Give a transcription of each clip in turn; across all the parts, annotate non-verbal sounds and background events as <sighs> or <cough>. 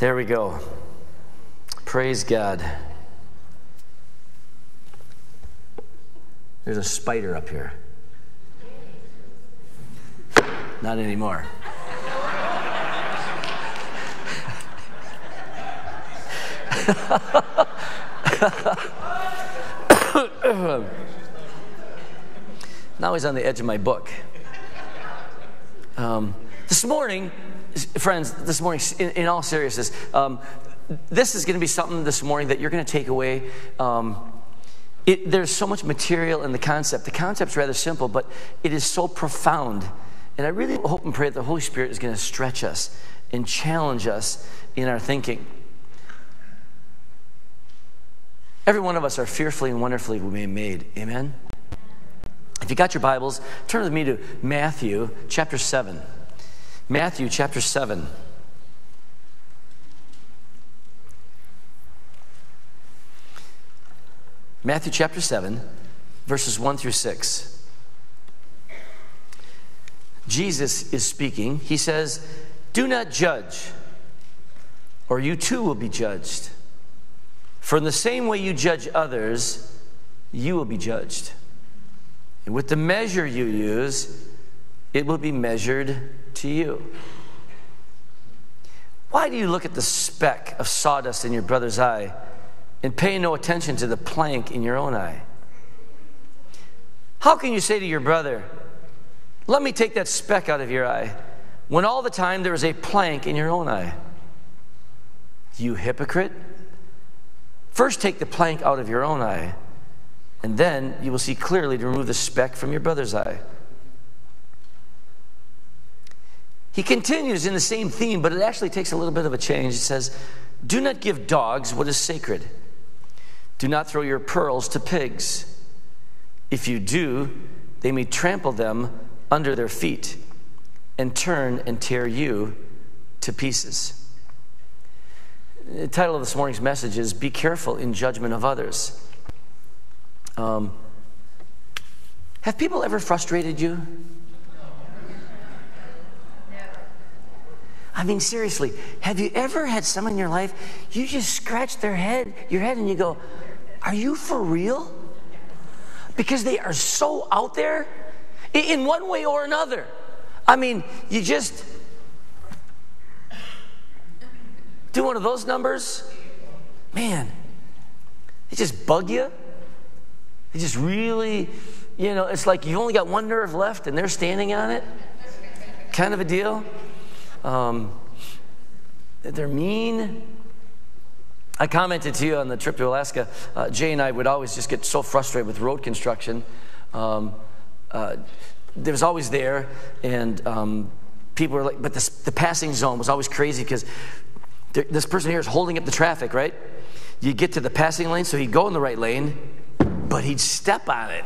There we go. Praise God. There's a spider up here. Not anymore. now he's on the edge of my book. Um, this morning, friends, this morning, in, in all seriousness, um, this is going to be something this morning that you're going to take away. Um, it, there's so much material in the concept. The concept's rather simple, but it is so profound. And I really hope and pray that the Holy Spirit is going to stretch us and challenge us in our thinking. Every one of us are fearfully and wonderfully made. Amen? If you got your Bibles, turn with me to Matthew chapter 7. Matthew chapter 7. Matthew chapter 7, verses 1 through 6. Jesus is speaking. He says, Do not judge, or you too will be judged. For in the same way you judge others, you will be judged. And with the measure you use, it will be measured to you. Why do you look at the speck of sawdust in your brother's eye? and pay no attention to the plank in your own eye? How can you say to your brother, Let me take that speck out of your eye, when all the time there is a plank in your own eye? You hypocrite. First take the plank out of your own eye, and then you will see clearly to remove the speck from your brother's eye. He continues in the same theme, but it actually takes a little bit of a change. It says, Do not give dogs what is sacred do not throw your pearls to pigs. If you do, they may trample them under their feet and turn and tear you to pieces. The title of this morning's message is Be Careful in Judgment of Others. Um, have people ever frustrated you? I mean, seriously, have you ever had someone in your life, you just scratch their head, your head, and you go, Are you for real? Because they are so out there in one way or another. I mean, you just do one of those numbers, man, they just bug you. They just really, you know, it's like you've only got one nerve left and they're standing on it, kind of a deal. Um, they're mean. I commented to you on the trip to Alaska. Uh, Jay and I would always just get so frustrated with road construction. Um, uh, it was always there, and um, people were like, but this, the passing zone was always crazy because this person here is holding up the traffic, right? You get to the passing lane, so he'd go in the right lane, but he'd step on it.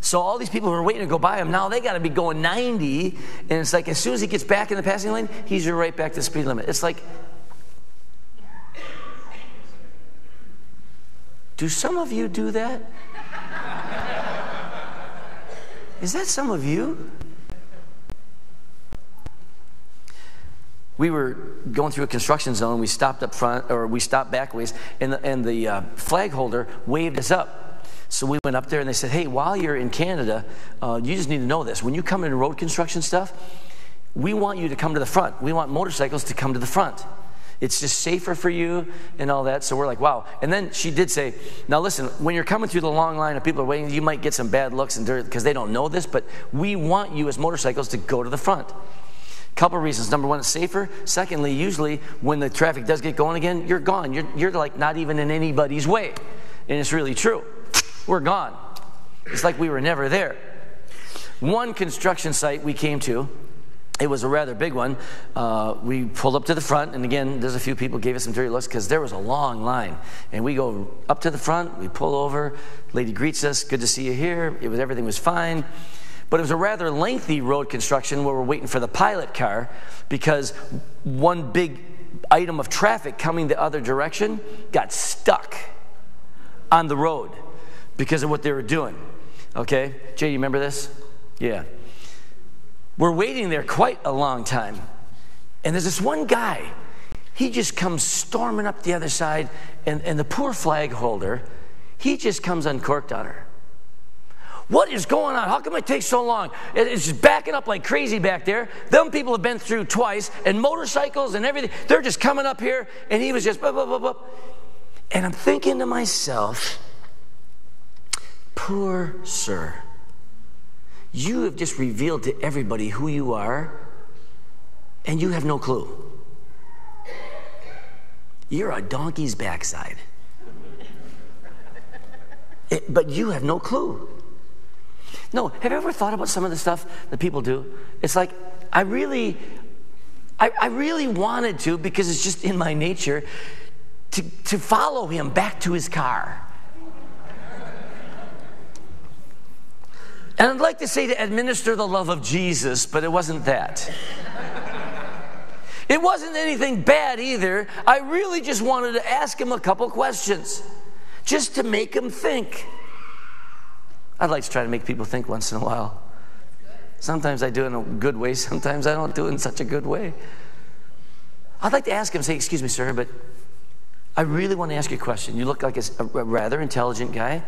So all these people who are waiting to go by him now they got to be going 90, and it's like as soon as he gets back in the passing lane, he's right back to the speed limit. It's like, do some of you do that? <laughs> Is that some of you? We were going through a construction zone. We stopped up front, or we stopped back ways, and the, and the uh, flag holder waved us up. So we went up there and they said, hey, while you're in Canada, uh, you just need to know this. When you come into road construction stuff, we want you to come to the front. We want motorcycles to come to the front. It's just safer for you and all that. So we're like, wow. And then she did say, now listen, when you're coming through the long line of people are waiting, you might get some bad looks and dirt because they don't know this, but we want you as motorcycles to go to the front. Couple reasons. Number one, it's safer. Secondly, usually when the traffic does get going again, you're gone. You're, you're like not even in anybody's way. And it's really true we're gone. It's like we were never there. One construction site we came to, it was a rather big one. Uh, we pulled up to the front, and again, there's a few people gave us some dirty looks because there was a long line. And we go up to the front, we pull over, lady greets us, good to see you here. It was everything was fine. But it was a rather lengthy road construction where we're waiting for the pilot car because one big item of traffic coming the other direction got stuck on the road because of what they were doing. Okay? Jay, you remember this? Yeah. We're waiting there quite a long time. And there's this one guy. he just comes storming up the other side, and, and the poor flag holder, he just comes uncorked on her. What is going on? How come it takes so long? It's just backing up like crazy back there. Them people have been through twice, and motorcycles and everything. They're just coming up here, and he was just blah, blah, blah, blah. And I'm thinking to myself, poor sir, you have just revealed to everybody who you are, and you have no clue. You're a donkey's backside. It, but you have no clue. No, have you ever thought about some of the stuff that people do? It's like, I really, I, I really wanted to because it's just in my nature to, to follow him back to his car. And I'd like to say to administer the love of Jesus, but it wasn't that. It wasn't anything bad either. I really just wanted to ask him a couple questions, just to make him think. I'd like to try to make people think once in a while. Sometimes I do it in a good way, sometimes I don't do it in such a good way. I'd like to ask him, say, Excuse me, sir, but I really want to ask you a question. You look like a, rather intelligent guy.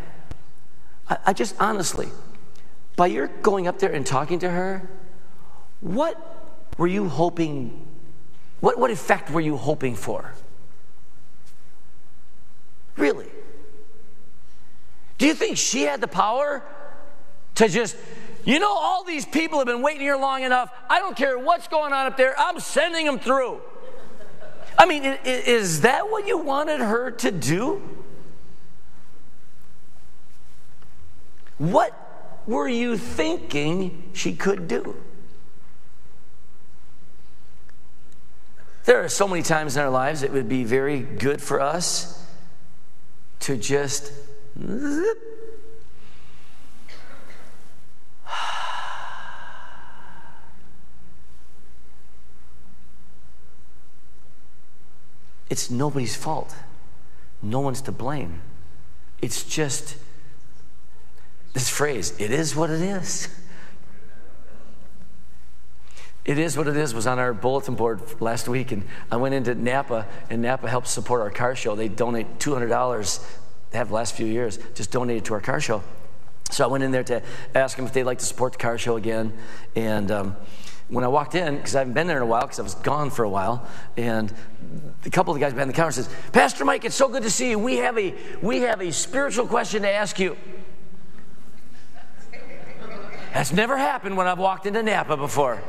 I, I just honestly, by your going up there and talking to her, what were you hoping? What, what effect were you hoping for? Really? Do you think she had the power to just, you know, all these people have been waiting here long enough. I don't care what's going on up there, I'm sending them through. I mean, is that what you wanted her to do? What were you thinking she could do? There are so many times in our lives it would be very good for us to just it's nobody's fault. No one's to blame. It's just this phrase, it is what it is. It is what it is was on our bulletin board last week, and I went into Napa, and Napa helps support our car show. They donate $200 they have the last few years, just donated to our car show. So I went in there to ask them if they'd like to support the car show again. And um, when I walked in, because I haven't been there in a while, because I was gone for a while, and a couple of the guys behind the counter says, Pastor Mike, it's so good to see you. We have a, we have a spiritual question to ask you. That's never happened when I've walked into Napa before.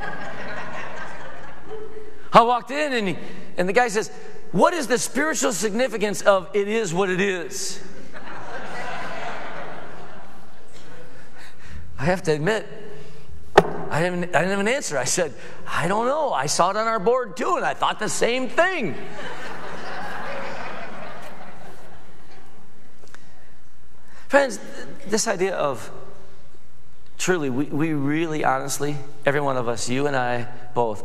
I walked in and, he, and the guy says, What is the spiritual significance of it is what it is? I have to admit, I didn't, I didn't have an answer. I said, I don't know. I saw it on our board too, and I thought the same thing. Friends, this idea of truly, we, we really honestly, every one of us, you and I both,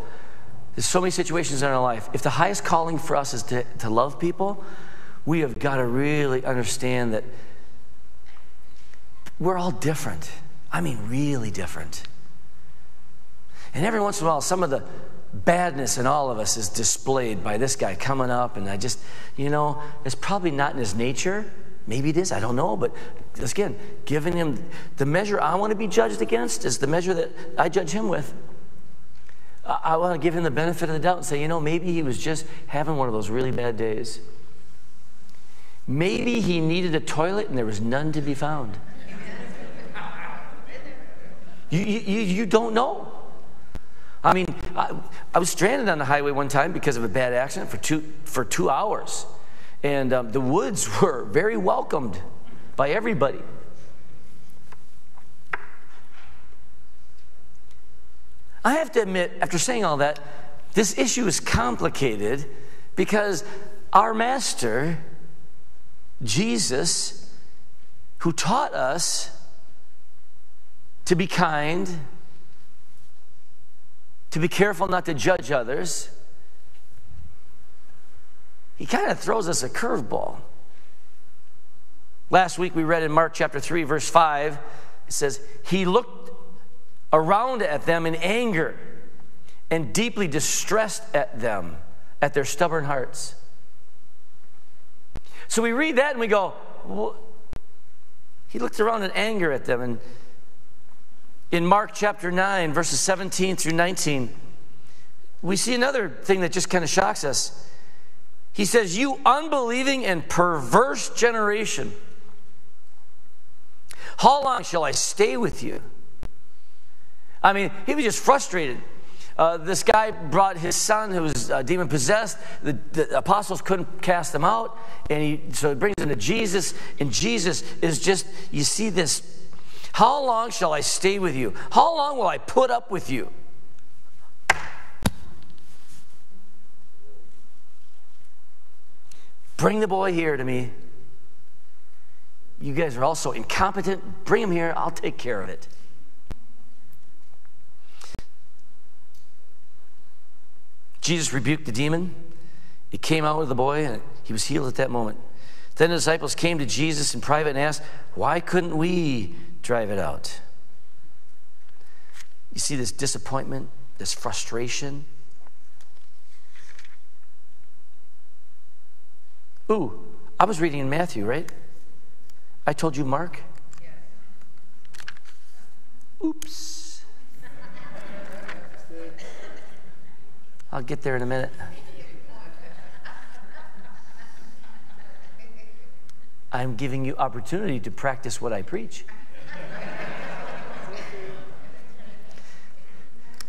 there's so many situations in our life. If the highest calling for us is to, to love people, we have got to really understand that we're all different. I mean, really different. And every once in a while, some of the badness in all of us is displayed by this guy coming up, and I just, you know, it's probably not in his nature. Maybe it is, I don't know, but again, giving him the measure I want to be judged against is the measure that I judge him with. I, want to give him the benefit of the doubt and say, you know, maybe he was just having one of those really bad days. Maybe he needed a toilet and there was none to be found. You, you, you don't know. I mean, I, I, was stranded on the highway one time because of a bad accident for two, for two hours. And um, the woods <laughs> were very welcomed by everybody. I have to admit, after saying all that, this issue is complicated because our master, Jesus, who taught us to be kind, to be careful not to judge others, he kind of throws us a curveball. Last week we read in Mark chapter 3, verse 5, it says, He looked around at them in anger and deeply distressed at them. at their stubborn hearts. So we read that and we go, well, he looked around in anger at them. And in Mark chapter 9, verses 17 through 19, we see another thing that just kind of shocks us. He says, You unbelieving and perverse generation, how long shall I stay with you? I mean, he was just frustrated. Uh, this guy brought his son who was uh, demon possessed. The, the, apostles couldn't cast him out. And he, so he brings him to Jesus. And Jesus is just, you see this. How long shall I stay with you? How long will I put up with you? Bring the boy here to me. You guys are also incompetent. Bring him here. I'll take care of it. Jesus rebuked the demon. It came out of the boy, and he was healed at that moment. Then the disciples came to Jesus in private and asked, Why couldn't we drive it out? You see this disappointment, this frustration. Ooh, I was reading in Matthew, right? I told you Mark? Oops. I'll get there in a minute. I'm giving you opportunity to practice what I preach.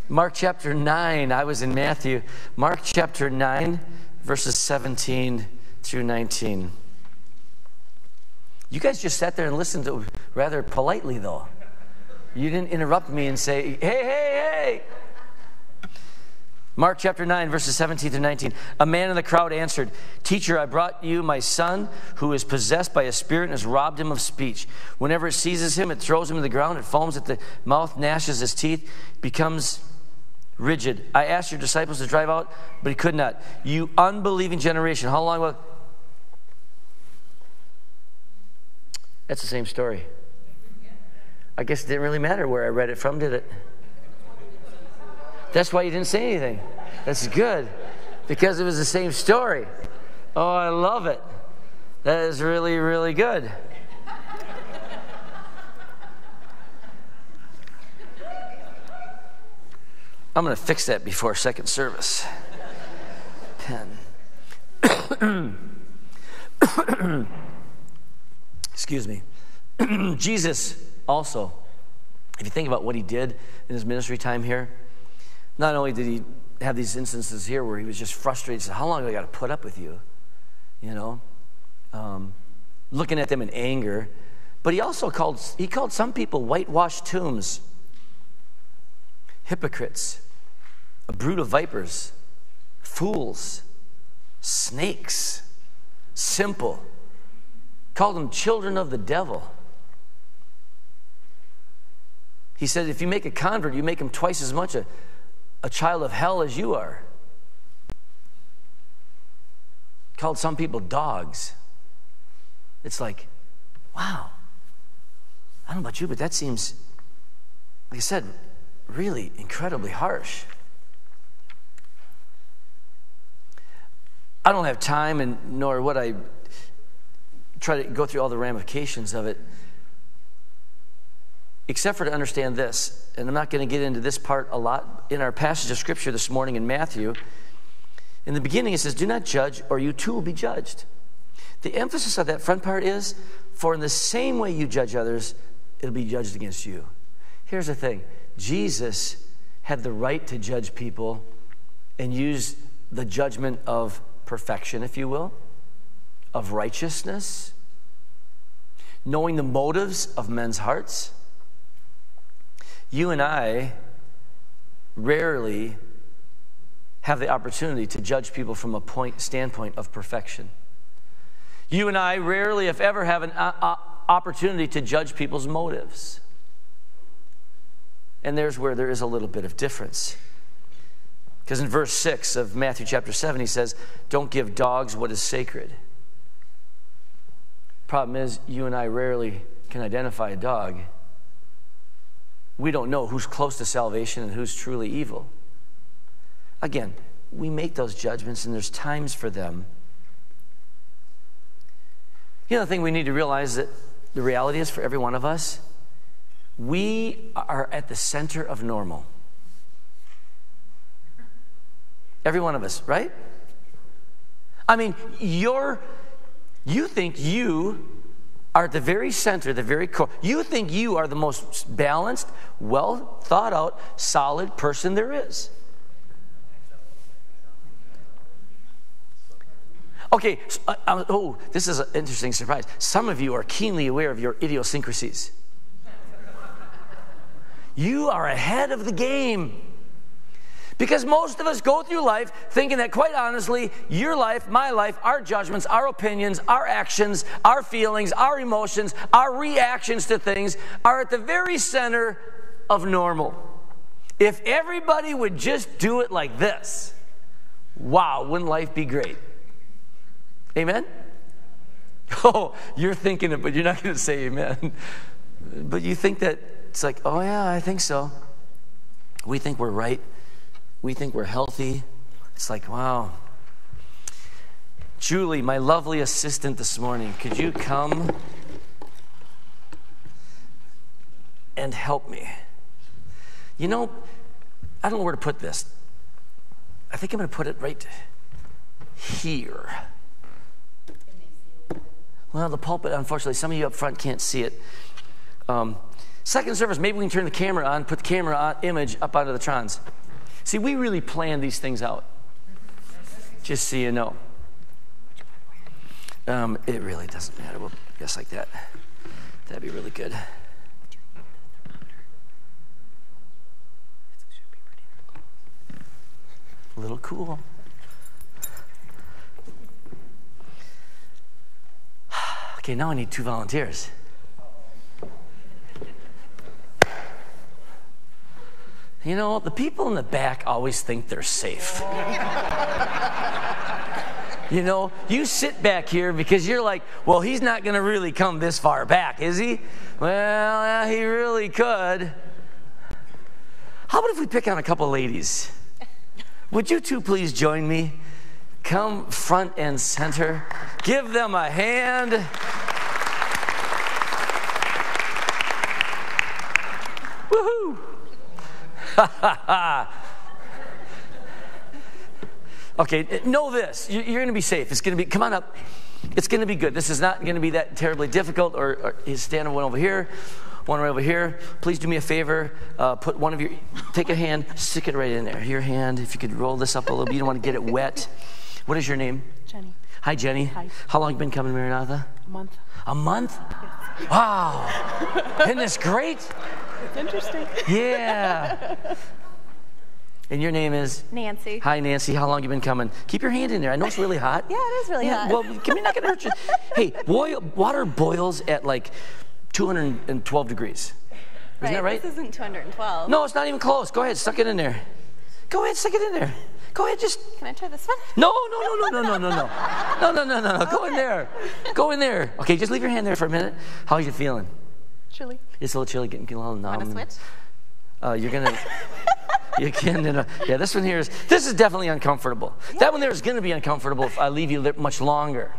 Mark chapter 9, I was in Matthew. Mark chapter 9, verses 17 through 19. You guys just sat there and listened to rather politely, though. You didn't interrupt me and say, hey, hey, hey. Mark chapter 9, verses 17 to 19. A man in the crowd answered, Teacher, I brought you my son who is possessed by a spirit and has robbed him of speech. Whenever it seizes him, it throws him to the ground, it foams at the mouth, gnashes his teeth, becomes rigid. I asked your disciples to drive out, but he could not. You unbelieving generation, how long will. That's the same story. I guess it didn't really matter where I read it from, did it? That's why you didn't say anything. That's good because it was the same story. Oh, I love it. That is really, really good. I'm going to fix that before second service. Pen. Excuse me. <clears throat> Jesus also, if you think about what he did in his ministry time here, not only did he have these instances here where he was just frustrated, said, How long have I got to put up with you? You know, um, looking at them in anger. But he also called, he called some people whitewashed tombs, hypocrites, a brood of vipers, fools, snakes, simple. Called them children of the devil. He said, if you make a convert, you make him twice as much a a child of hell as you are. Called some people dogs. It's like, wow. I don't know about you, but that seems, like I said, really incredibly harsh. I don't have time, and nor would I try to go through all the ramifications of it except for to understand this, and I'm not going to get into this part a lot in our passage of scripture this morning in Matthew. In the beginning, it says, Do not judge, or you too will be judged. The emphasis of that front part is, For in the same way you judge others, it'll be judged against you. Here's the thing Jesus had the right to judge people and use the judgment of perfection, if you will, of righteousness, knowing the motives of men's hearts. You and I rarely have the opportunity to judge people from a point standpoint of perfection. You and I rarely, if ever, have an uh, uh, opportunity to judge people's motives. And there's where there is a little bit of difference. Because in verse 6 of Matthew chapter 7, he says, Don't give dogs what is sacred. Problem is, you and I rarely can identify a dog we don't know who's close to salvation and who's truly evil. Again, we make those judgments and there's times for them. The other thing we need to realize that the reality is for every one of us, we are at the center of normal. Every one of us, right? I mean, you're, you think you are at the very center, the very core. You think you are the most balanced, well thought out, solid person there is. Okay, so, uh, uh, oh, this is an interesting surprise. Some of you are keenly aware of your idiosyncrasies. You are ahead of the game. Because most of us go through life thinking that, quite honestly, your life, my life, our judgments, our opinions, our actions, our feelings, our emotions, our reactions to things are at the very center of normal. If everybody would just do it like this, wow, wouldn't life be great? Amen? <laughs> Oh, you're thinking it, but you're not going to say amen. <laughs> But you think that it's like, oh, yeah, I think so. We think we're right. We think we're healthy. It's like, wow. Julie, my lovely assistant this morning, could you come and help me? You know, I don't know where to put this. I think I'm going to put it right here. Well, the pulpit, unfortunately, some of you up front can't see it. Um, second service, maybe we can turn the camera on, put the camera on, image up onto the trons. See, we really plan these things out, just so you know. Um, it really doesn't matter. We'll guess like that. That'd be really good. A little cool. <sighs> Okay, now I need two volunteers. You know, the people in the back always think they're safe. you know, you sit back here because you're like, well, he's not going to really come this far back, is he? Well, yeah, he really could. How about if we pick on a couple ladies? Would you two please join me? Come front and center. Give them a hand. Woohoo! <laughs> okay, know this. You're going to be safe. It's going to be, come on up. It's going to be good. This is not going to be that terribly difficult. Or, or stand one over here, one right over here. Please do me a favor. Uh, put one of your, take a hand, stick it right in there. Your hand, if you could roll this up a little bit. You don't want to get it wet. What is your name? Jenny. Hi, Jenny. Hi. How long you been coming to Maranatha? A month. A month? Yes. Wow. <laughs> Isn't this great? It's interesting. <laughs> Yeah. And your name is? Nancy. Hi, Nancy. How long you been coming? Keep your hand in there. I know it's really hot. Yeah, it is really yeah, hot. Well, come here, not gonna hurt you. <laughs> Hey, boil, water boils at like 212 degrees. Isn't right, that right? This isn't 212. No, it's not even close. Go ahead, stuck it in there. Go ahead, stick it in there. Go ahead, just. Can I try this one? No, no, no, no, no, no, no, no, no, no, no, no, no. Go in there. Go in there. Okay, just leave your hand there for a minute. How are you feeling? Chilly. It's a little chilly, getting, getting a little numb. Want to switch? Uh, you're gonna. you can. You know, yeah, this one here is. This is definitely uncomfortable. Yeah. That one there is gonna be uncomfortable if I leave you there much longer.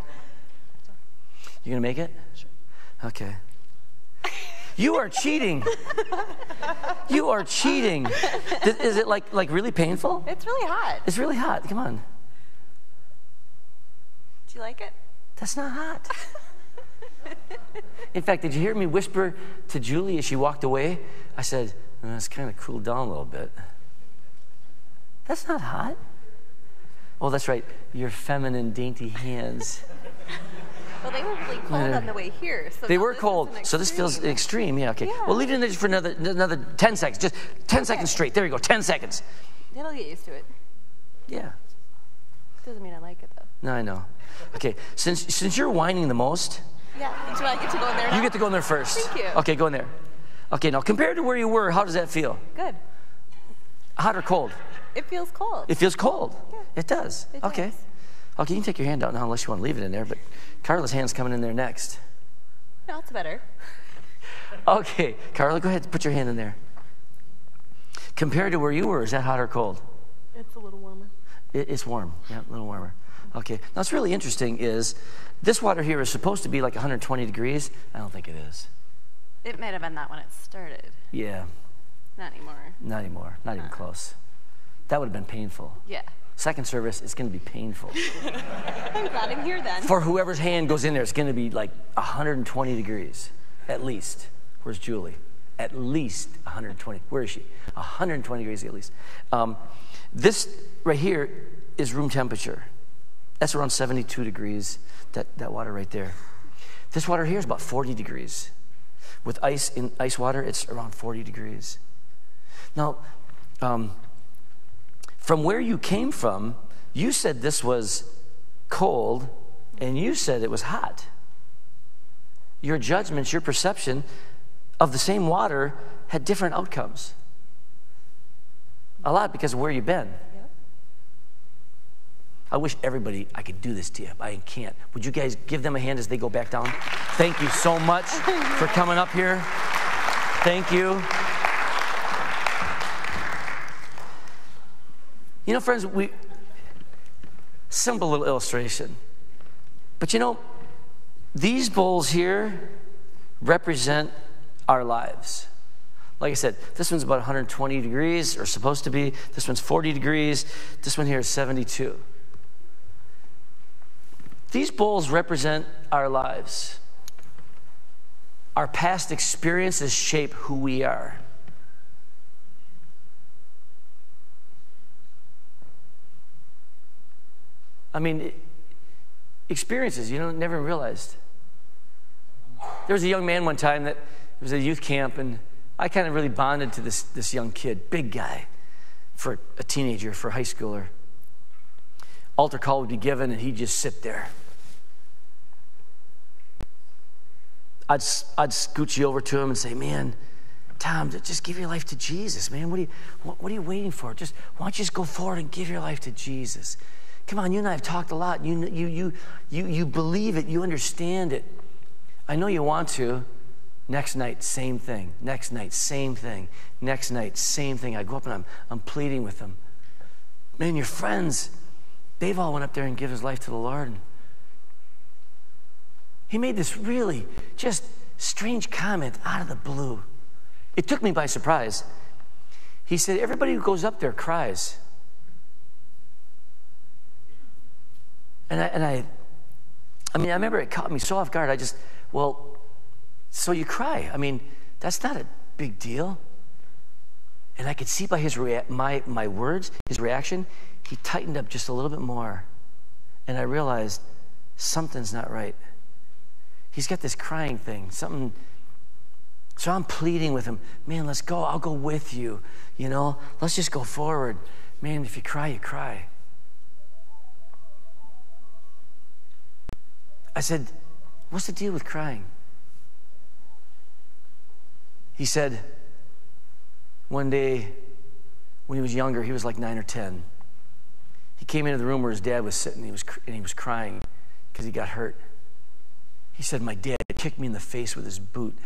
You gonna make it? Sure. Okay. You are cheating. <laughs> you are cheating. Is it like like really painful? It's really hot. It's really hot. Come on. Do you like it? That's not hot. <laughs> <laughs> In fact, did you hear me whisper to Julie as she walked away? I said, oh, it's kind of cooled down a little bit. That's not hot. Oh, that's right. Your feminine, dainty hands. <laughs> Well, they were really cold on the way here. So they were cold. So this feels extreme. Yeah, okay. Yeah. Well, leave it in there just for another, another 10 seconds. Just 10 okay. seconds straight. There you go. 10 seconds. It'll get used to it. Yeah. Doesn't mean I like it, though. No, I know. Okay, since, since you're whining the most, yeah. Do I get to go in there now? You get to go in there first. Thank you. Okay, go in there. Okay, now compared to where you were, how does that feel? Good. Hot or cold? It feels cold. It feels cold. Yeah. It does. It okay. Does. Okay, you can take your hand out now unless you want to leave it in there, but Carla's hand's coming in there next. No, it's better. <laughs> okay, Carla, go ahead, put your hand in there. Compared to where you were, is that hot or cold? It's a little warmer. It, it's warm. Yeah, a little warmer. Okay. Now, what's really interesting is this water here is supposed to be like 120 degrees. I don't think it is. It might have been that when it started. Yeah, Not anymore. not anymore. Not even close. That would have been painful. Yeah. Second service, it's going to be painful. <laughs> I'm glad I'm here then. For whoever's hand goes in there, it's going to be like 120 degrees, at least. Where's Julie? At least 120. Where is she? 120 degrees at least. Um, this right here is room temperature. That's around 72 degrees, that, that water right there. This water here is about 40 degrees. With ice in ice water, it's around 40 degrees. Now, um, from where you came from, you said this was cold, and you said it was hot. Your judgments, your perception of the same water had different outcomes. A lot because of where you've been. I wish everybody I could do this to you, but I can't. Would you guys give them a hand as they go back down? Thank you so much for <laughs> coming up here. Thank you. You know, friends, we simple little illustration. But you know, these bowls here represent our lives. Like I said, this one's about 120 degrees, or supposed to be. This one's 40 degrees. This one here is 72. These bowls represent our lives. Our past experiences shape who we are. I mean, experiences you know never realized. There was a young man one time that it was a youth camp, and I kind of really bonded to this, this young kid, big guy, for a teenager, for a high schooler. Altar call would be given, and he'd just sit there. I'd, I'd scooch you over to him and say, Man, Tom, just give your life to Jesus, man. What are you, what, what are you waiting for? Just why don't you just go forward and give your life to Jesus? Come on, you and I have talked a lot. You, you, you, you, you believe it, you understand it. I know you want to. Next night, same thing. Next night, same thing. Next night, same thing. I go up and I'm, I'm pleading with them. Man, your friends, they've all went up there and give his life to the Lord. He made this really just strange comment out of the blue. It took me by surprise. He said, Everybody who goes up there cries. And I, and I, I mean, I remember it caught me so off guard. I just, well, so you cry. I mean, that's not a big deal. And I could see by his rea- my, my words, his reaction, he tightened up just a little bit more. And I realized something's not right. He's got this crying thing, something. So I'm pleading with him, man, let's go. I'll go with you. You know, let's just go forward. Man, if you cry, you cry. I said, What's the deal with crying? He said, One day when he was younger, he was like nine or 10. He came into the room where his dad was sitting he was, and he was crying because he got hurt. He said, My dad kicked me in the face with his boot,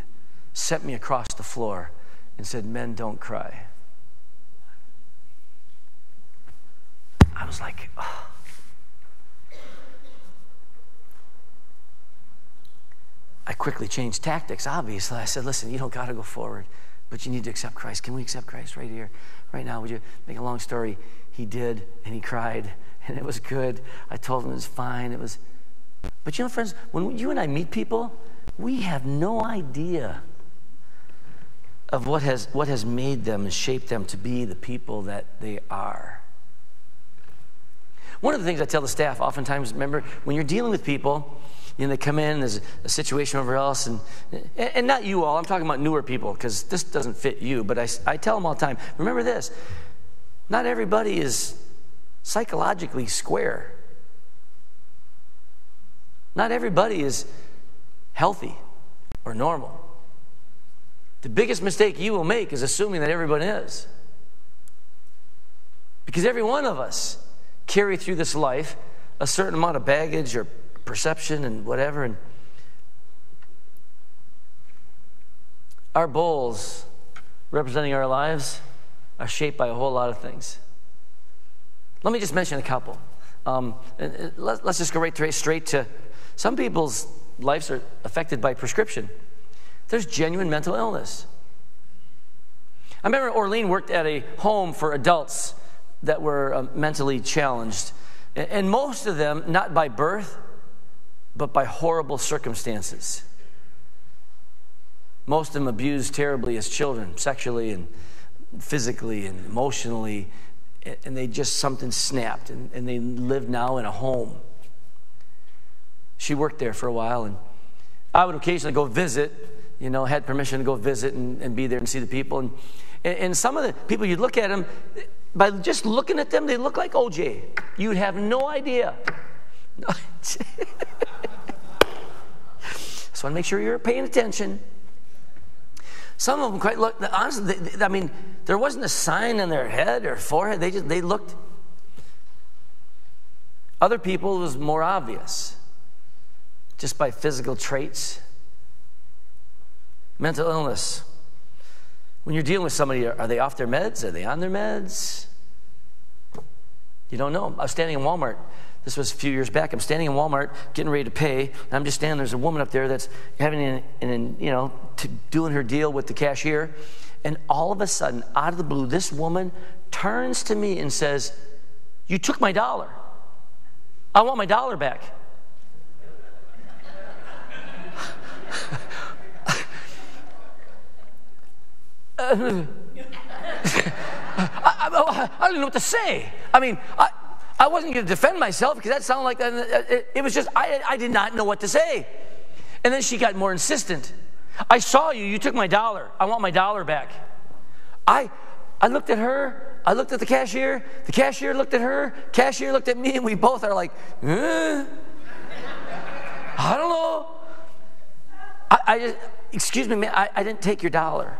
set me across the floor, and said, Men don't cry. I was like, oh. I quickly changed tactics, obviously. I said, listen, you don't got to go forward, but you need to accept Christ. Can we accept Christ right here, right now? Would you make a long story? He did, and he cried, <laughs> and it was good. I told him it was fine. It was. But you know, friends, when you and I meet people, we have no idea of what has, what has made them and shaped them to be the people that they are. One of the things I tell the staff oftentimes, remember, when you're dealing with people, you know, they come in, there's a situation over else, and, and not you all, I'm talking about newer people, because this doesn't fit you, but I, I tell them all the time, remember this, not everybody is psychologically square. Not everybody is healthy or normal. The biggest mistake you will make is assuming that everyone is. Because every one of us carry through this life a certain amount of baggage or perception and whatever. And our bowls representing our lives are shaped by a whole lot of things. Let me just mention a couple. Um, let's just go right straight to some people's lives are affected by prescription. There's genuine mental illness. I remember Orlean worked at a home for adults that were uh, mentally challenged, and most of them not by birth, but by horrible circumstances. Most of them abused terribly as children, sexually and physically and emotionally, and they just something snapped, and, and they live now in a home. She worked there for a while, and I would occasionally go visit, you know, had permission to go visit and, and be there and see the people. And, and, and some of the people, you'd look at them, by just looking at them, they look like OJ. You'd have no idea. so I want to make sure you're paying attention. Some of them quite look, honestly, they, I mean, there wasn't a sign on their head or forehead. They just, they looked. Other people, it was more obvious, just by physical traits. Mental illness. When you're dealing with somebody, are they off their meds? Are they on their meds? You don't know. I was standing in Walmart this was a few years back. I'm standing in Walmart getting ready to pay. And I'm just standing. There's a woman up there that's having an, an you know, doing her deal with the cashier. And all of a sudden, out of the blue, this woman turns to me and says, You took my dollar. I want my dollar back. <laughs> I, I, I, don't know what to say. I mean, I, I wasn't going to defend myself because that sounded like uh, it, it was just, I, I did not know what to say. And then she got more insistent. I saw you, you took my dollar. I want my dollar back. I, I looked at her, I looked at the cashier, the cashier looked at her, cashier looked at me, and we both are like, eh, I don't know. I, I excuse me, man, I, I didn't take your dollar.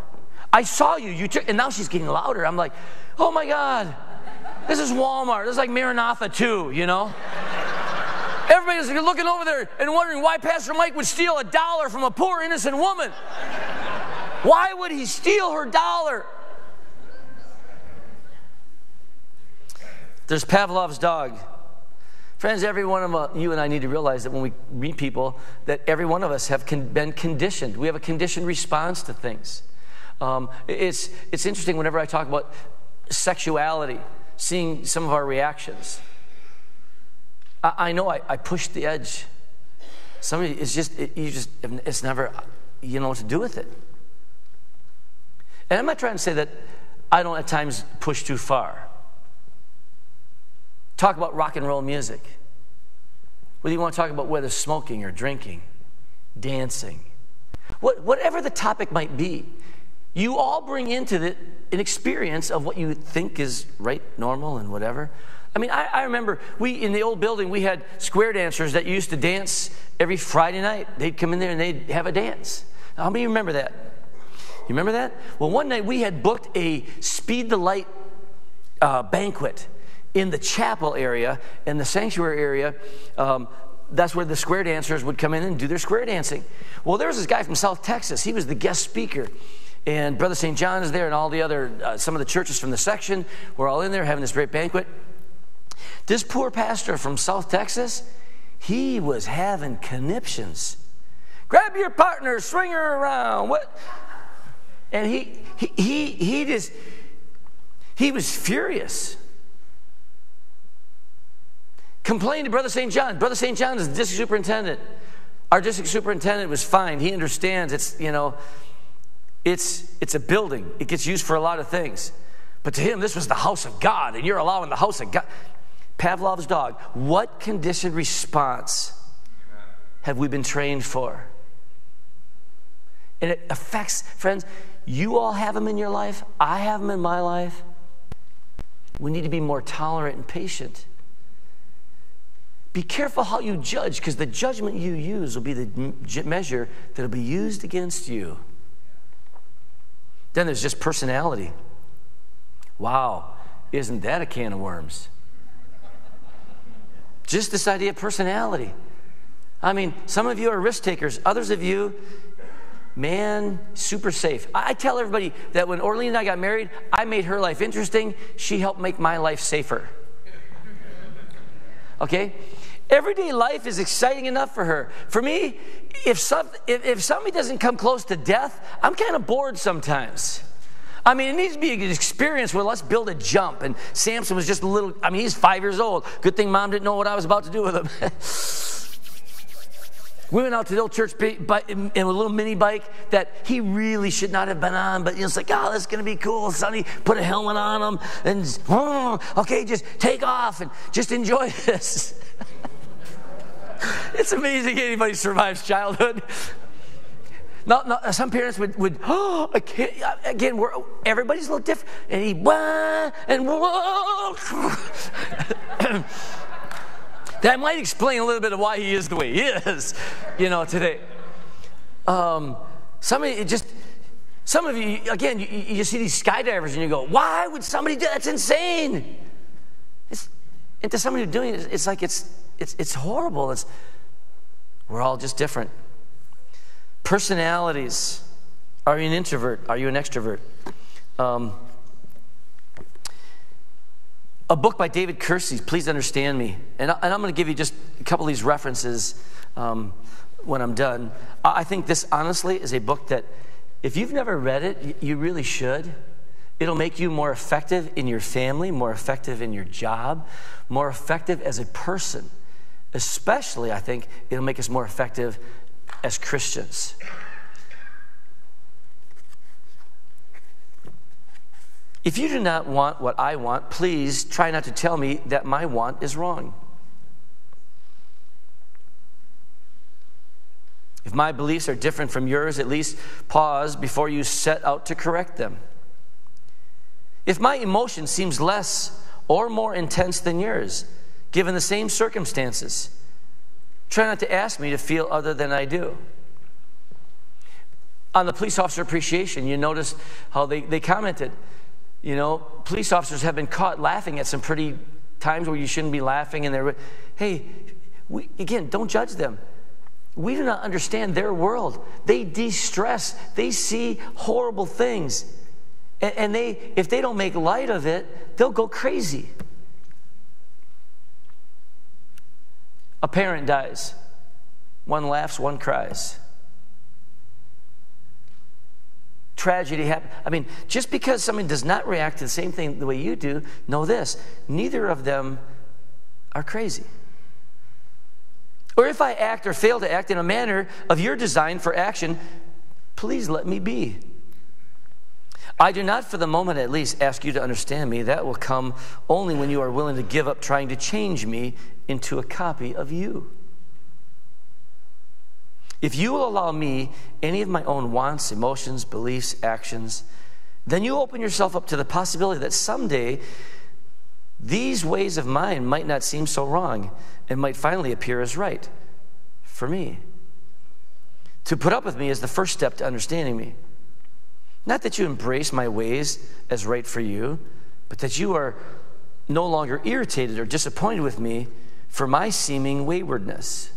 I saw you, you took, and now she's getting louder. I'm like, oh my God. This is Walmart. This is like Maranatha too, you know? Everybody's looking over there and wondering why Pastor Mike would steal a dollar from a poor innocent woman. Why would he steal her dollar? There's Pavlov's dog. Friends, every one of you and I need to realize that when we meet people, that every one of us have con- been conditioned. We have a conditioned response to things. Um, it's, it's interesting whenever I talk about sexuality seeing some of our reactions. I, I know I, I, pushed the edge. Somebody, it's just, it, you just, it's never, you know what to do with it. And I'm not trying to say that I don't at times push too far. Talk about rock and roll music. Whether you want to talk about whether smoking or drinking, dancing, what, whatever the topic might be, you all bring into it an experience of what you think is right, normal, and whatever. I mean, I, I, remember we in the old building we had square dancers that used to dance every Friday night. They'd come in there and they'd have a dance. How many remember that? You remember that? Well, one night we had booked a Speed the Light uh, banquet in the chapel area, in the sanctuary area. Um, that's where the square dancers would come in and do their square dancing. Well, there was this guy from South Texas. He was the guest speaker and Brother St. John is there, and all the other, uh, some of the churches from the section were all in there having this great banquet. This poor pastor from South Texas, he was having conniptions. Grab your partner, swing her around. What? And he, he, he, he just, he was furious. Complained to Brother St. John. Brother St. John is the district superintendent. Our district superintendent was fine. He understands it's, you know, it's, it's a building, it gets used for a lot of things. But to him, this was the house of God, and you're allowing the house of God. Pavlov's dog, what conditioned response have we been trained for? And it affects, friends, you all have them in your life, I have them in my life. We need to be more tolerant and patient. Be careful how you judge, because the judgment you use will be the measure that will be used against you. Then there's just personality. Wow, isn't that a can of worms? Just this idea of personality. I mean, some of you are risk takers, others of you, man, super safe. I tell everybody that when Orlean and I got married, I made her life interesting. She helped make my life safer. Okay? Everyday life is exciting enough for her. For me, if, some, if, if somebody doesn't come close to death, I'm kind of bored sometimes. I mean, it needs to be an experience where let's build a jump. And Samson was just a little, I mean, he's five years old. Good thing mom didn't know what I was about to do with him. <laughs> we went out to the old church in a little mini bike that he really should not have been on, but it's like, oh, that's going to be cool. Sonny put a helmet on him and, <laughs> okay, just take off and just enjoy <laughs> this. <laughs> it's amazing anybody survives childhood. No, no, some parents would, would <gasps> oh, again, we're, everybody's a little different. And he, wah, and whoa. <coughs> that might explain a little bit of why he is the way he is, you know, today. Um, somebody, just, some of you, again, you, you see these skydivers and you go, why would somebody do that? That's insane. And to somebody doing it, it's like it's, it's, it's horrible. It's, we're all just different. Personalities. Are you an introvert? Are you an extrovert? Um, a book by David Keirsey, Please Understand Me. And, I, am going to give you just a couple of these references um, when I'm done. I think this, honestly, is a book that if you've never read it, you really should. It'll make you more effective in your family, more effective in your job, more effective as a person. Especially, I think, it'll make us more effective as Christians. If you do not want what I want, please try not to tell me that my want is wrong. If my beliefs are different from yours, at least pause before you set out to correct them. If my emotion seems less or more intense than yours, given the same circumstances, Try not to ask me to feel other than I do. On the police officer appreciation, you notice how they, they commented. You know, police officers have been caught laughing at some pretty times where you shouldn't be laughing, and they're, hey, we, again, don't judge them. We do not understand their world. They de stress, they see horrible things. And, they, if they don't make light of it, they'll go crazy. A parent dies. One laughs, one cries. Tragedy happens. I mean, just because someone does not react to the same thing the way you do, know this neither of them are crazy. Or if I act or fail to act in a manner of your design for action, please let me be. I do not, for the moment at least, ask you to understand me. That will come only when you are willing to give up trying to change me into a copy of you. If you will allow me any of my own wants, emotions, beliefs, actions, then you open yourself up to the possibility that someday these ways of mine might not seem so wrong and might finally appear as right for me. To put up with me is the first step to understanding me. Not that you embrace my ways as right for you, but that you are no longer irritated or disappointed with me for my seeming waywardness.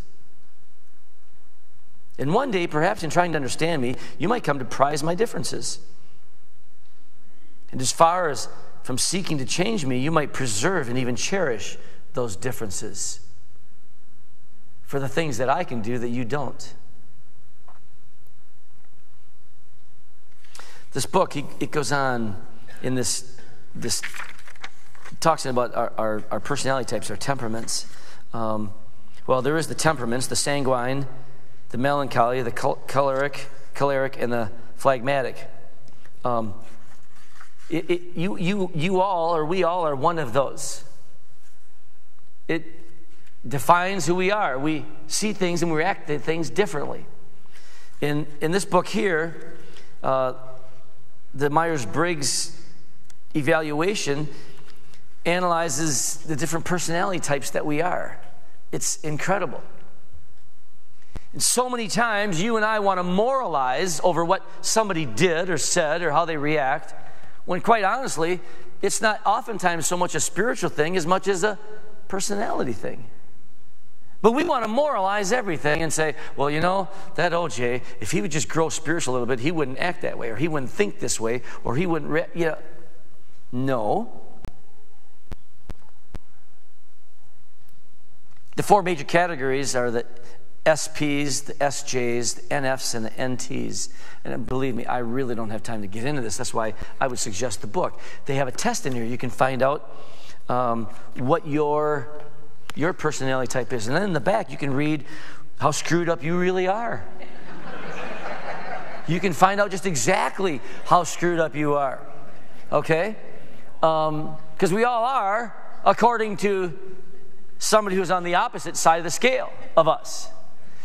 And one day, perhaps in trying to understand me, you might come to prize my differences. And as far as from seeking to change me, you might preserve and even cherish those differences for the things that I can do that you don't. This book, it goes on in this, this talks about our, our, our personality types, our temperaments. Um, well, there is the temperaments, the sanguine, the melancholy, the choleric, choleric, and the phlegmatic. Um, it, it, you, you, you all, or we all, are one of those. It defines who we are. We see things and we react to things differently. In, in this book here, uh, the Myers Briggs evaluation analyzes the different personality types that we are. It's incredible. And so many times you and I want to moralize over what somebody did or said or how they react, when quite honestly, it's not oftentimes so much a spiritual thing as much as a personality thing. But we want to moralize everything and say, well, you know, that OJ, if he would just grow spiritual a little bit, he wouldn't act that way, or he wouldn't think this way, or he wouldn't, re- you know. No. The four major categories are the SPs, the SJs, the NFs, and the NTs. And believe me, I really don't have time to get into this. That's why I would suggest the book. They have a test in here. You can find out um, what your, your personality type is. And then in the back, you can read how screwed up you really are. you can find out just exactly how screwed up you are. Okay? Because um, we all are, according to somebody who's on the opposite side of the scale of us.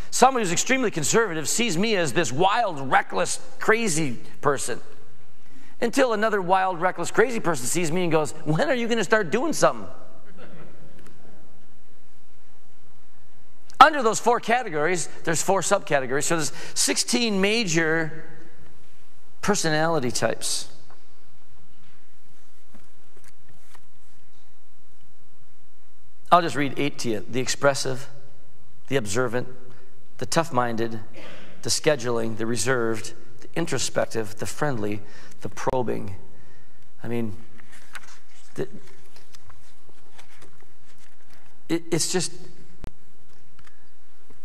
Somebody who's extremely conservative sees me as this wild, reckless, crazy person. Until another wild, reckless, crazy person sees me and goes, When are you going to start doing something? Under those four categories, there's four subcategories. So there's 16 major personality types. I'll just read eight to you the expressive, the observant, the tough minded, the scheduling, the reserved, the introspective, the friendly, the probing. I mean, the, it, it's just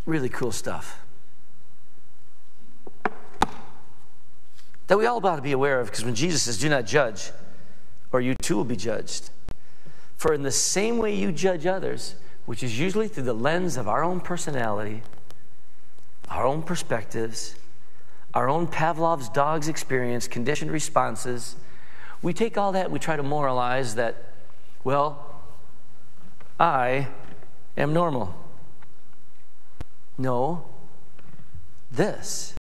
really cool stuff. That we all ought to be aware of because when Jesus says, Do not judge, or you too will be judged. For in the same way you judge others, which is usually through the lens of our own personality, our own perspectives, our own Pavlov's dog's experience, conditioned responses. We take all that, we try to moralize that, well, I am normal. No, this,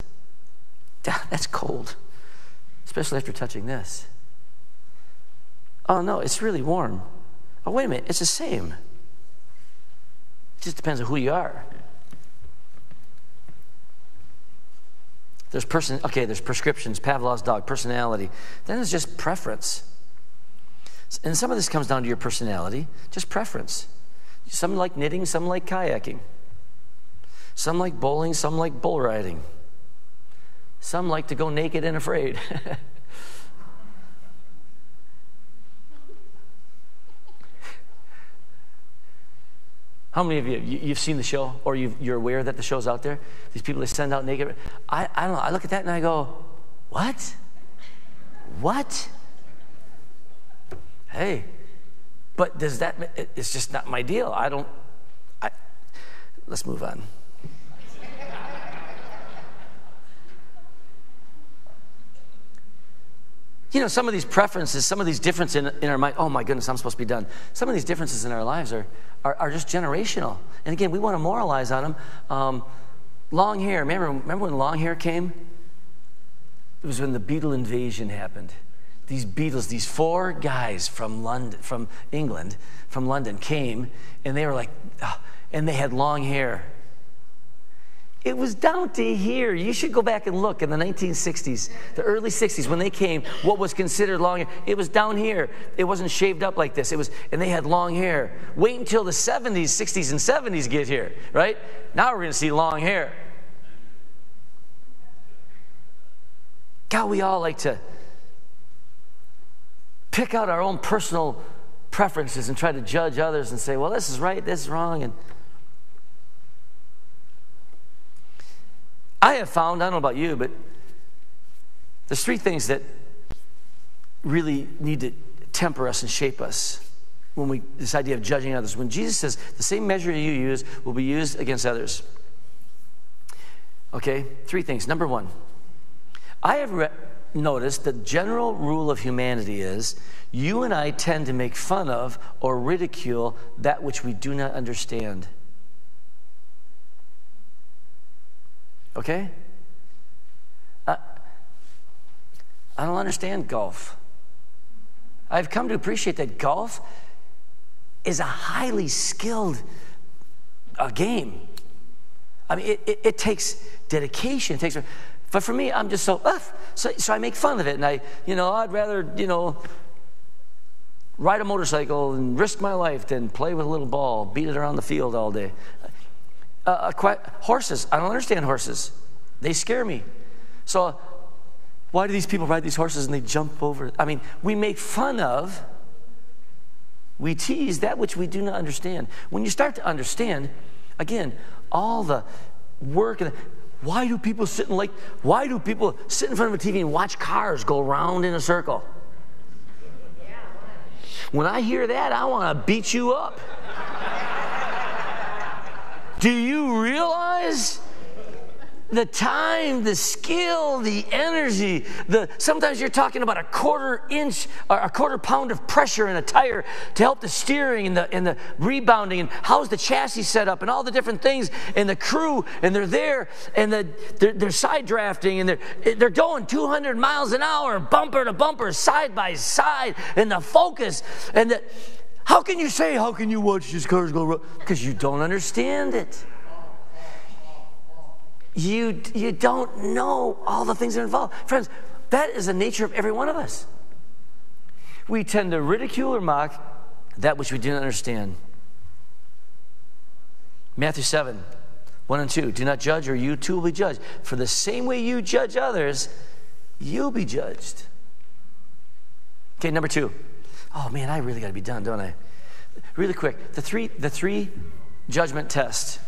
that's cold, especially after touching this. Oh, no, it's really warm. Oh, wait a minute, it's the same. It just depends on who you are. There's person, okay, there's prescriptions, Pavlov's dog, personality. Then there's just preference. And some of this comes down to your personality, just preference. Some like knitting, some like kayaking. Some like bowling, some like bull riding. Some like to go naked and afraid. <laughs> How many of you, you have seen the show or you are aware that the show's out there? These people they send out naked. I, I don't know. I look at that and I go, what? What? Hey, but does that, it's just not my deal. I don't, I, let's move on. You know, some of these preferences, some of these differences in, in our mind, oh my goodness, I'm supposed to be done. Some of these differences in our lives are, are, are just generational. And again, we want to moralize on them. Um, long hair, remember, remember when long hair came? It was when the Beatle invasion happened. These Beatles, these four guys from London, from England, from London came, and they were like, oh, and they had long hair. It was down to here. You should go back and look in the 1960s, the early 60s, when they came, what was considered long hair. It was down here. It wasn't shaved up like this. It was, and they had long hair. Wait until the 70s, 60s, and 70s get here, right? Now we're going to see long hair. God, we all like to pick out our own personal preferences and try to judge others and say, well, this is right, this is wrong, and I have found, I don't know about you, but there's three things that really need to temper us and shape us when we this idea of judging others. When Jesus says the same measure you use will be used against others. Okay, three things. Number one, I have re- noticed the general rule of humanity is you and I tend to make fun of or ridicule that which we do not understand. Okay? I, I don't understand golf. I've come to appreciate that golf is a highly skilled uh, game. I mean, it, it, it, takes dedication. It takes, but for me, I'm just so, uh, so, so I make fun of it. And I, you know, I'd rather, you know, ride a motorcycle and risk my life than play with a little ball, beat it around the field all day. Uh, quite, horses, I don't understand horses. They scare me. So, why do these people ride these horses and they jump over? I mean, we make fun of We tease that which we do not understand. When you start to understand, again, all the work and why do people sit in like why do people sit in front of a TV and watch cars go round in a circle? When I hear that, I want to beat you up. Do you realize the time, the skill, the energy, the sometimes you're talking about a quarter inch or a quarter pound of pressure in a tire to help the steering and the and the rebounding and how's the chassis set up and all the different things and the crew and they're there and the they're, they're side drafting and they're they're going 200 miles an hour bumper to bumper side by side and the focus and the how can you say how can you watch these cars go because you don't understand it you, you don't know all the things that are involved. Friends, that is the nature of every one of us. We tend to ridicule or mock that which we not understand. Matthew 7, 1 and 2. Do not judge, or you too will be judged. For the same way you judge others, you'll be judged. Okay, number two. Oh man, I really got to be done, don't I? Really quick. The three, the three judgment tests.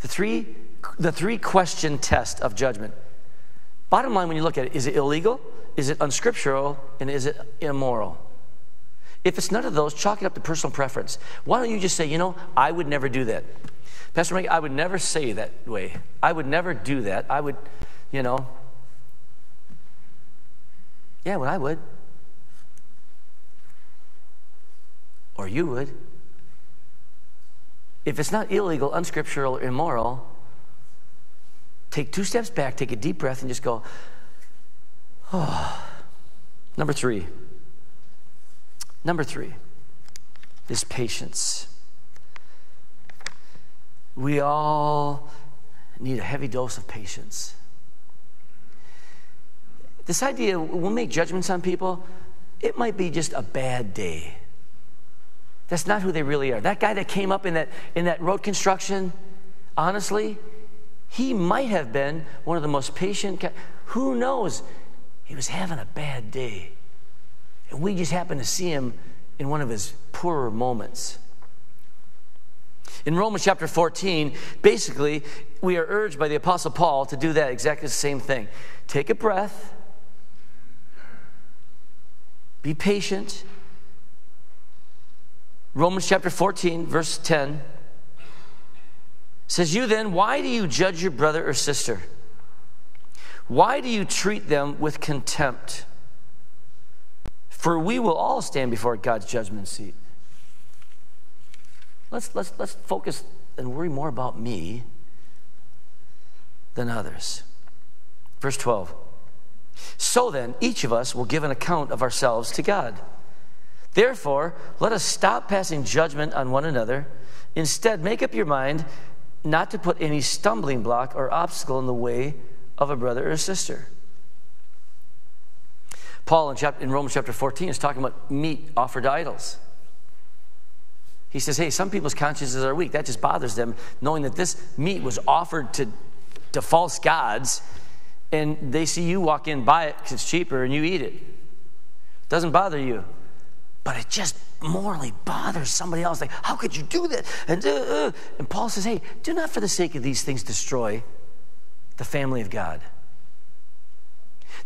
The three the three question test of judgment. Bottom line, when you look at it, is it illegal? Is it unscriptural? And is it immoral? If it's none of those, chalk it up to personal preference. Why don't you just say, you know, I would never do that? Pastor Mike, I would never say that way. I would never do that. I would, you know. Yeah, well, I would. Or you would. If it's not illegal, unscriptural, or immoral, Take two steps back, take a deep breath, and just go, oh. Number three. Number three is patience. We all need a heavy dose of patience. This idea, we'll make judgments on people, it might be just a bad day. That's not who they really are. That guy that came up in that, in that road construction, honestly, he might have been one of the most patient. Who knows? He was having a bad day. And we just happened to see him in one of his poorer moments. In Romans chapter 14, basically, we are urged by the Apostle Paul to do that exactly the same thing. Take a breath, be patient. Romans chapter 14, verse 10 says, You then, why do you judge your brother or sister? Why do you treat them with contempt? For we will all stand before God's judgment seat. Let's, let's, let's focus and worry more about me than others. Verse 12. So then, each of us will give an account of ourselves to God. Therefore, let us stop passing judgment on one another. Instead, make up your mind not to put any stumbling block or obstacle in the way of a brother or sister. Paul in, chapter, in Romans chapter 14 is talking about meat offered to idols. He says, hey, some people's consciences are weak. That just bothers them, knowing that this meat was offered to, to false gods, and they see you walk in, buy it because it's cheaper, and you eat it. Doesn't bother you. But it just morally bothers somebody else. Like, how could you do that? And, uh, uh. and Paul says, hey, do not for the sake of these things destroy the family of God.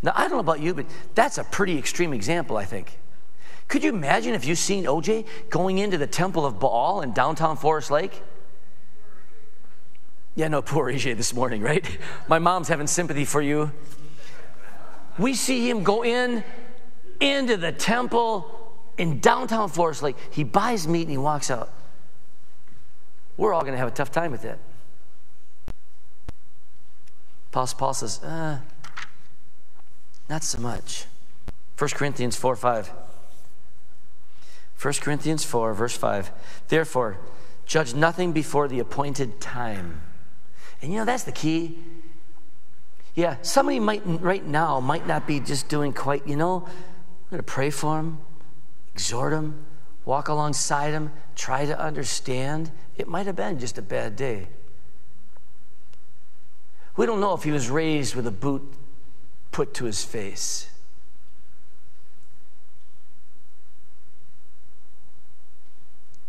Now, I don't know about you, but that's a pretty extreme example, I think. Could you imagine if you seen OJ going into the temple of Baal in downtown Forest Lake? Yeah, no, poor AJ this morning, right? <laughs> My mom's having sympathy for you. We see him go in into the temple in downtown Forest Lake. He buys meat and he walks out. We're all going to have a tough time with that. Apostle Paul says, uh, not so much. 1 Corinthians 4 5. 1 Corinthians 4, verse 5. Therefore, judge nothing before the appointed time. And you know, that's the key. Yeah, somebody might, right now, might not be just doing quite, you know, I'm going to pray for them exhort him, walk alongside him, try to understand. It might have been just a bad day. We don't know if he was raised with a boot put to his face.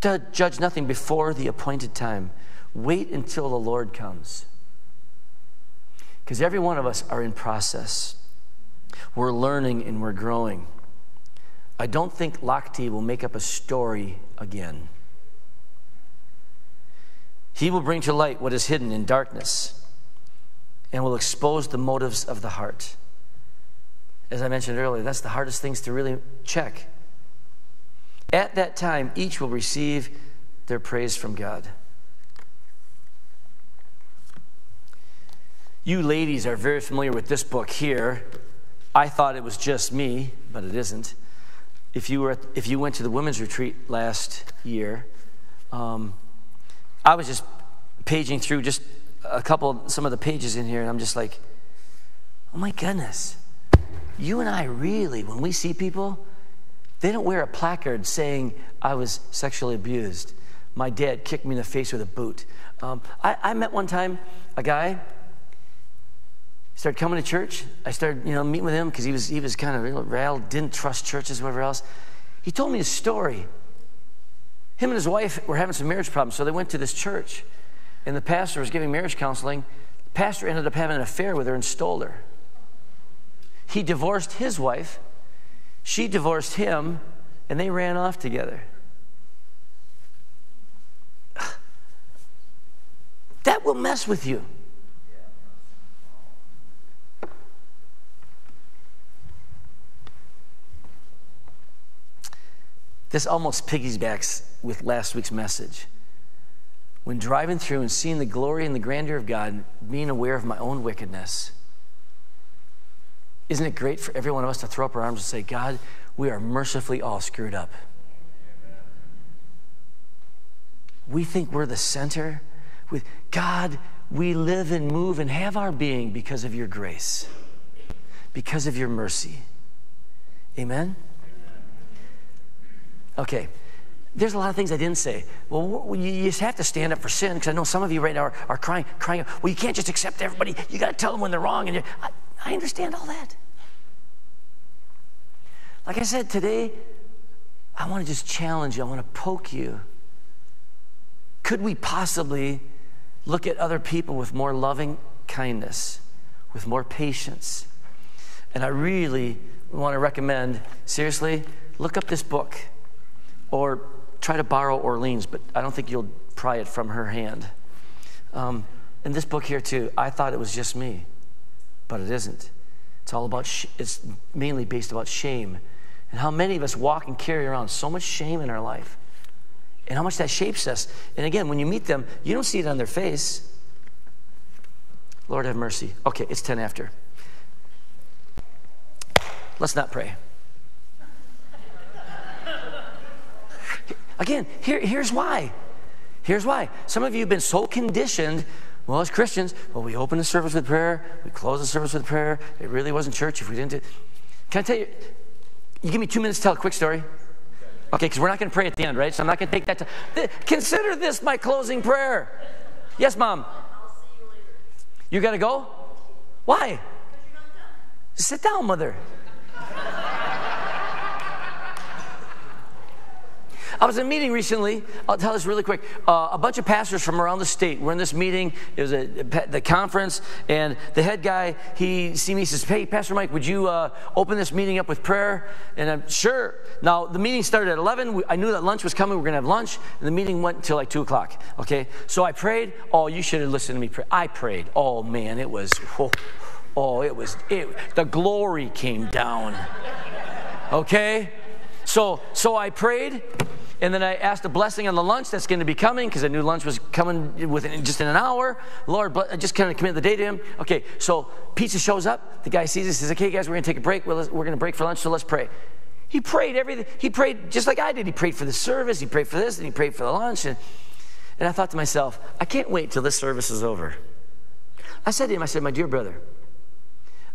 To Judge nothing before the appointed time. Wait until the Lord comes. Because every one of us are in process. We're learning and we're growing. I don't think Lahti will make up a story again. He will bring to light what is hidden in darkness and will expose the motives of the heart. As I mentioned earlier, that's the hardest things to really check. At that time, each will receive their praise from God. You ladies are very familiar with this book here. I thought it was just me, but it isn't. If you, were at, if you went to the women's retreat last year, um, I was just paging through just a couple, some of the pages in here, and I'm just like, oh my goodness. You and I really, when we see people, they don't wear a placard saying, I was sexually abused. My dad kicked me in the face with a boot. Um, I, I met one time a guy started coming to church. I started, you know, meeting with him because he was he was kind of you know, didn't trust churches, whatever else. He told me a story. Him and his wife were having some marriage problems, so they went to this church, and the pastor was giving marriage counseling. The pastor ended up having an affair with her and stole her. He divorced his wife, she divorced him, and they ran off together. <sighs> That will mess with you. This almost piggybacks with last week's message. When driving through and seeing the glory and the grandeur of God, being aware of my own wickedness, isn't it great for every one of us to throw up our arms and say, God, we are mercifully all screwed up? We think we're the center. With God, we live and move and have our being because of your grace, because of your mercy. Amen? Okay. There's a lot of things I didn't say. Well, you just have to stand up for sin because I know some of you right now are, are crying, crying. Well, you can't just accept everybody. You got to tell them when they're wrong. And I, I understand all that. Like I said today, I want to just challenge you. I want to poke you. Could we possibly look at other people with more loving kindness, with more patience? And I really want to recommend, seriously, look up this book or try to borrow Orleans, but I don't think you'll pry it from her hand. Um, in this book here, too, I thought it was just me, but it isn't. It's all about, sh- it's mainly based about shame and how many of us walk and carry around so much shame in our life and how much that shapes us. And again, when you meet them, you don't see it on their face. Lord have mercy. Okay, it's 10 after. Let's not pray. Again, here, here's why. Here's why. Some of you have been so conditioned. Well, as Christians, well, we open the service with prayer, we close the service with prayer. It really wasn't church if we didn't do. Can I tell you? You give me two minutes to tell a quick story. Okay, because we're not going to pray at the end, right? So I'm not going to take that. To, consider this my closing prayer. Yes, mom. I'll see you, later. you got to go. Why? Sit down, mother. I was in a meeting recently. I'll tell this really quick. Uh, a bunch of pastors from around the state were in this meeting. It was a, the conference, and the head guy, he see me, he says, Hey, Pastor Mike, would you uh, open this meeting up with prayer? And I'm sure. Now, the meeting started at 11. I knew that lunch was coming. We are going to have lunch, and the meeting went until like 2 o'clock. Okay? So I prayed. Oh, you should have listened to me pray. I prayed. Oh, man, it was, oh, oh it was, it, the glory came down. Okay? So, so I prayed, and then I asked a blessing on the lunch that's going to be coming because I knew lunch was coming within just in an hour. Lord, I just kind of committed the day to Him. Okay, so pizza shows up. The guy sees it, says, "Okay, guys, we're going to take a break. We're, we're going to break for lunch, so let's pray." He prayed everything. He prayed just like I did. He prayed for the service. He prayed for this, and he prayed for the lunch. And, and I thought to myself, I can't wait till this service is over. I said to him, I said, "My dear brother."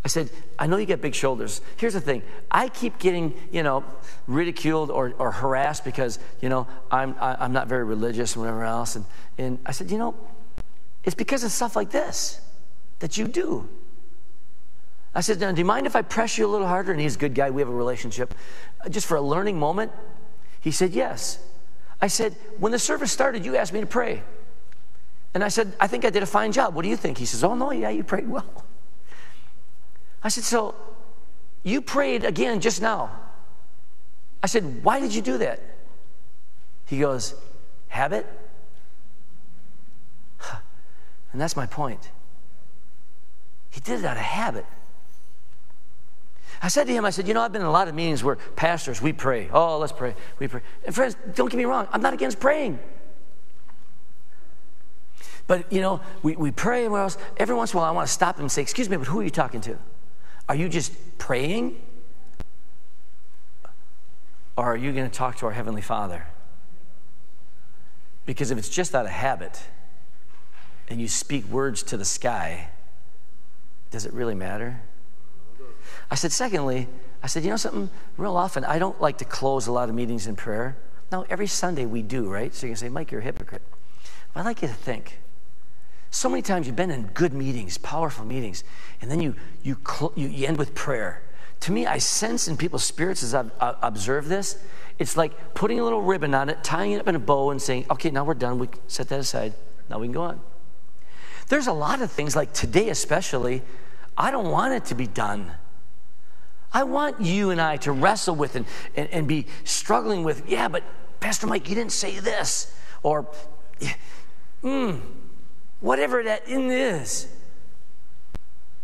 I said, I know you got big shoulders. Here's the thing I keep getting, you know, ridiculed or, or harassed because, you know, I'm, I, i am not very religious and whatever else. And, and I said, you know, it's because of stuff like this that you do. I said, now, do you mind if I press you a little harder? And he's a good guy. We have a relationship. Uh, just for a learning moment. He said, yes. I said, when the service started, you asked me to pray. And I said, I think I did a fine job. What do you think? He says, Oh, no, yeah, you prayed well. I said, So you prayed again just now. I said, Why did you do that? He goes, Habit? <sighs> And that's my point. He did it out of habit. I said to him, I said, you know, I've been in a lot of meetings where pastors, we pray. Oh, let's pray. We pray. And friends, don't get me wrong, I'm not against praying. But, you know, we, we pray and else. Every once in a while, I want to stop him and say, excuse me, but who are you talking to? Are you just praying? Or are you going to talk to our Heavenly Father? Because if it's just out of habit and you speak words to the sky, does it really matter? I said, secondly, I said, you know something? Real often, I don't like to close a lot of meetings in prayer. Now, every Sunday we do, right? So you can say, Mike, you're a hypocrite. I'd like you to think. So many times you've been in good meetings, powerful meetings, and then you, you, cl- you, you end with prayer. To me, I sense in people's spirits as I observed this, it's like putting a little ribbon on it, tying it up in a bow, and saying, okay, now we're done. We set that aside. Now we can go on. There's a lot of things, like today especially, I don't want it to be done. I want you and I to wrestle with and, and, and be struggling with, yeah, but Pastor Mike, you didn't say this. Or, hmm, whatever that in is.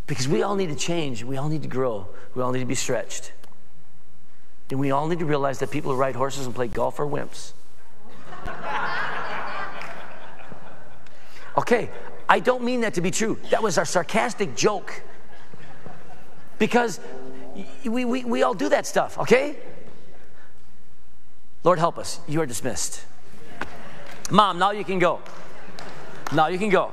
Because we all need to change. We all need to grow. We all need to be stretched. And we all need to realize that people who ride horses and play golf are wimps. <laughs> Okay, I don't mean that to be true. That was our sarcastic joke. Because we, we, we all do that stuff, okay? Lord, help us. You are dismissed. Mom, now you can go. Now you can go.